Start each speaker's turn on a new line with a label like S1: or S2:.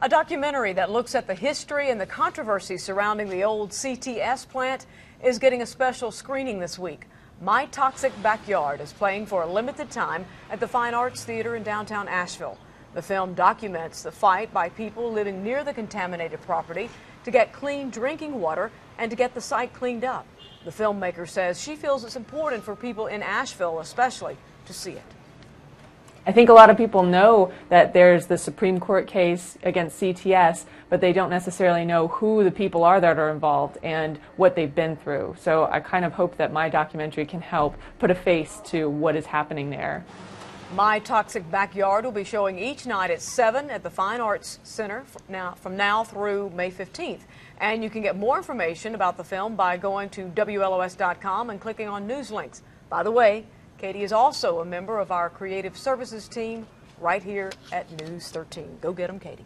S1: A documentary that looks at the history and the controversy surrounding the old CTS plant is getting a special screening this week. My Toxic Backyard is playing for a limited time at the Fine Arts Theater in downtown Asheville. The film documents the fight by people living near the contaminated property to get clean drinking water and to get the site cleaned up. The filmmaker says she feels it's important for people in Asheville, especially, to see it.
S2: I think a lot of people know that there's the Supreme Court case against CTS, but they don't necessarily know who the people are that are involved and what they've been through. So I kind of hope that my documentary can help put a face to what is happening there.
S1: My Toxic Backyard will be showing each night at 7 at the Fine Arts Center now, from now through May 15th. And you can get more information about the film by going to WLOS.com and clicking on news links. By the way, Katie is also a member of our creative services team right here at News 13. Go get them, Katie.